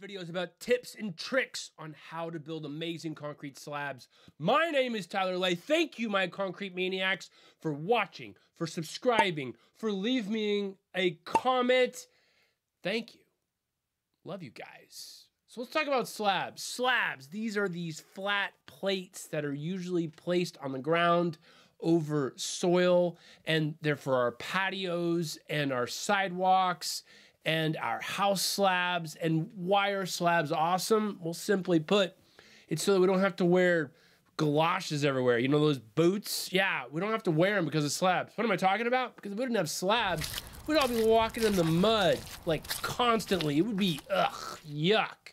video is about tips and tricks on how to build amazing concrete slabs. My name is Tyler Ley. Thank you, my concrete maniacs, for watching, for subscribing, for leaving a comment. Thank you. Love you guys. So let's talk about slabs. Slabs, these are these flat plates that are usually placed on the ground over soil, and they're for our patios and our sidewalks and our house slabs. And why are slabs awesome? Well, simply put, it's so that we don't have to wear galoshes everywhere. You know those boots? Yeah, we don't have to wear them because of slabs. What am I talking about? Because if we didn't have slabs, we'd all be walking in the mud like constantly. It would be ugh, yuck.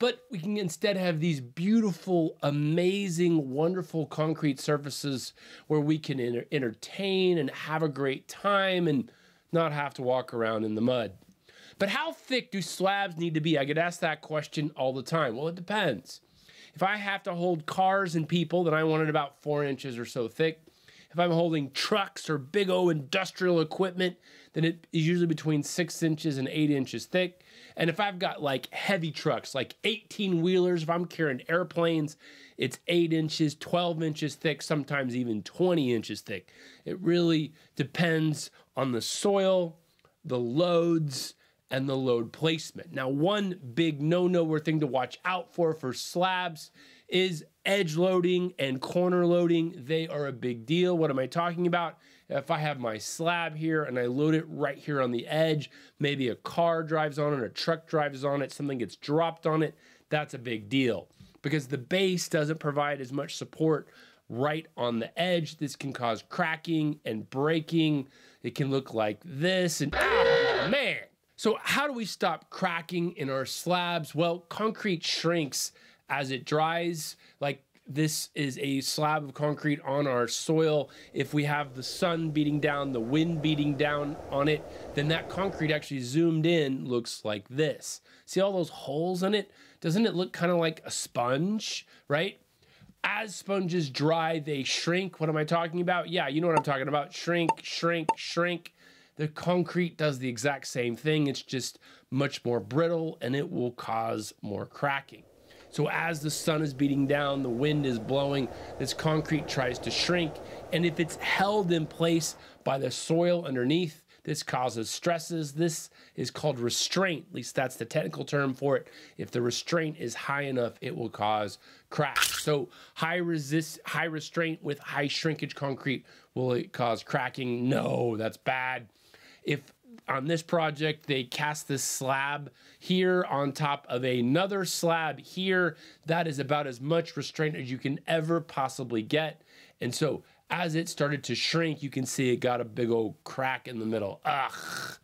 But we can instead have these beautiful, amazing, wonderful concrete surfaces where we can enter entertain and have a great time and not have to walk around in the mud. But how thick do slabs need to be? I get asked that question all the time. Well, it depends. If I have to hold cars and people, then I want it about four inches or so thick. If I'm holding trucks or big O industrial equipment, then it is usually between six inches and eight inches thick. And if I've got like heavy trucks, like 18 wheelers, if I'm carrying airplanes, it's eight inches, 12 inches thick, sometimes even 20 inches thick. It really depends on the soil, the loads, and the load placement. Now, one big no no or thing to watch out for for slabs is edge loading and corner loading. They are a big deal. What am I talking about? If I have my slab here and I load it right here on the edge, maybe a car drives on it, a truck drives on it, something gets dropped on it, that's a big deal because the base doesn't provide as much support right on the edge. This can cause cracking and breaking. It can look like this and ah, man. So, how do we stop cracking in our slabs? Well, concrete shrinks as it dries. Like this is a slab of concrete on our soil. If we have the sun beating down, the wind beating down on it, then that concrete actually zoomed in looks like this. See all those holes in it? Doesn't it look kind of like a sponge, right? As sponges dry, they shrink. What am I talking about? Yeah, you know what I'm talking about. Shrink, shrink, shrink. The concrete does the exact same thing. It's just much more brittle and it will cause more cracking. So as the sun is beating down, the wind is blowing, this concrete tries to shrink. And if it's held in place by the soil underneath, this causes stresses. This is called restraint. At least that's the technical term for it. If the restraint is high enough, it will cause cracks. So high resist, high restraint with high shrinkage concrete will it cause cracking? No, that's bad if on this project they cast this slab here on top of another slab here that is about as much restraint as you can ever possibly get. And so as it started to shrink you can see it got a big old crack in the middle. Ugh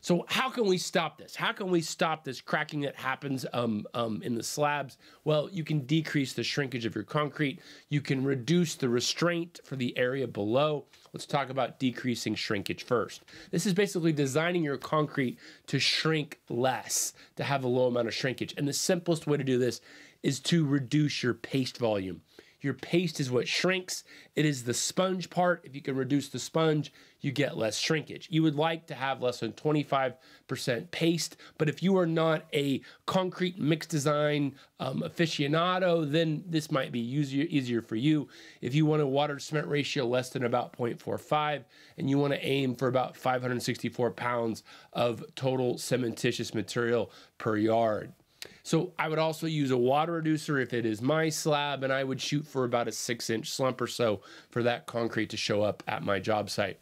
so how can we stop this? How can we stop this cracking that happens um, um, in the slabs? Well, you can decrease the shrinkage of your concrete. You can reduce the restraint for the area below. Let's talk about decreasing shrinkage first. This is basically designing your concrete to shrink less, to have a low amount of shrinkage. And the simplest way to do this is to reduce your paste volume. Your paste is what shrinks. It is the sponge part. If you can reduce the sponge, you get less shrinkage. You would like to have less than 25% paste, but if you are not a concrete mix design um, aficionado, then this might be easier, easier for you. If you want a water cement ratio less than about 0.45 and you want to aim for about 564 pounds of total cementitious material per yard. So I would also use a water reducer if it is my slab, and I would shoot for about a six inch slump or so for that concrete to show up at my job site.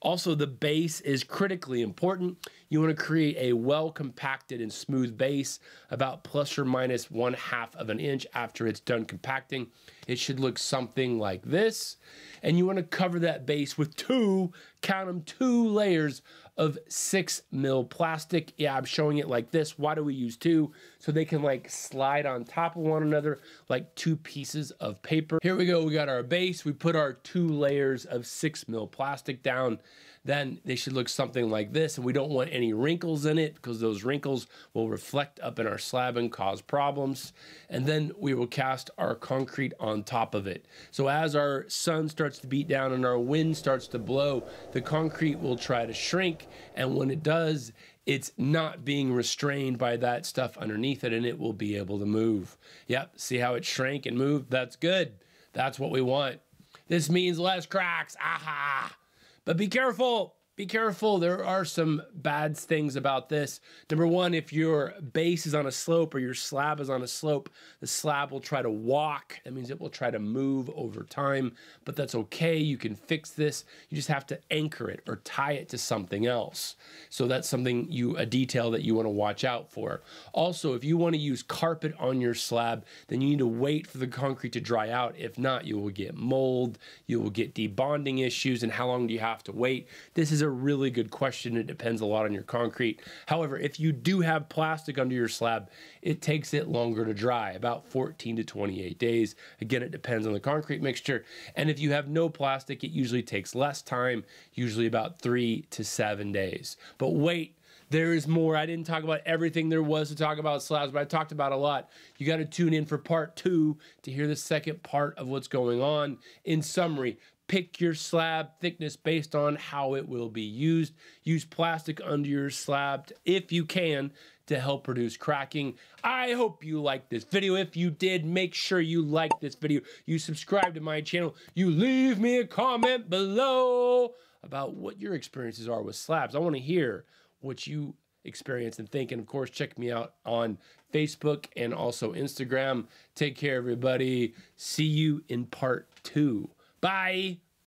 Also, the base is critically important. You want to create a well compacted and smooth base about plus or minus one half of an inch after it's done compacting. It should look something like this. And you want to cover that base with two, count them, two layers of six mil plastic. Yeah, I'm showing it like this. Why do we use two? So they can like slide on top of one another like two pieces of paper. Here we go. We got our base. We put our two layers of six mil plastic down. Then they should look something like this. And we don't want any wrinkles in it because those wrinkles will reflect up in our slab and cause problems. And then we will cast our concrete on top of it. So as our sun starts to beat down and our wind starts to blow, the concrete will try to shrink. And when it does, it's not being restrained by that stuff underneath it and it will be able to move. Yep, see how it shrank and moved? That's good. That's what we want. This means less cracks. Aha. But be careful be careful. There are some bad things about this. Number one, if your base is on a slope or your slab is on a slope, the slab will try to walk. That means it will try to move over time, but that's okay. You can fix this. You just have to anchor it or tie it to something else. So that's something you, a detail that you want to watch out for. Also, if you want to use carpet on your slab, then you need to wait for the concrete to dry out. If not, you will get mold, you will get debonding issues. And how long do you have to wait? This is a really good question. It depends a lot on your concrete. However, if you do have plastic under your slab, it takes it longer to dry, about 14 to 28 days. Again, it depends on the concrete mixture. And if you have no plastic, it usually takes less time, usually about three to seven days. But wait, there is more. I didn't talk about everything there was to talk about slabs, but I talked about a lot. You got to tune in for part two to hear the second part of what's going on. In summary, Pick your slab thickness based on how it will be used. Use plastic under your slab if you can to help reduce cracking. I hope you liked this video. If you did, make sure you like this video. You subscribe to my channel. You leave me a comment below about what your experiences are with slabs. I want to hear what you experience and think. And of course, check me out on Facebook and also Instagram. Take care, everybody. See you in part two. Bye.